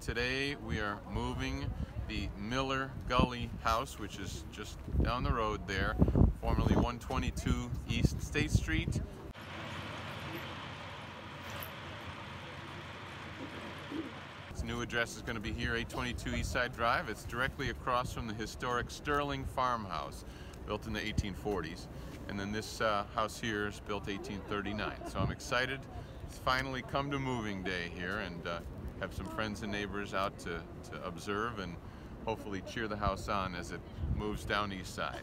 today we are moving the Miller Gully house, which is just down the road there, formerly 122 East State Street. Its new address is going to be here, 822 East Side Drive. It's directly across from the historic Sterling Farmhouse, built in the 1840s. And then this uh, house here is built 1839. So I'm excited. It's finally come to moving day here and uh, have some friends and neighbors out to, to observe and hopefully cheer the house on as it moves down east side.